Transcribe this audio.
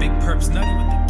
Big perps nutty with the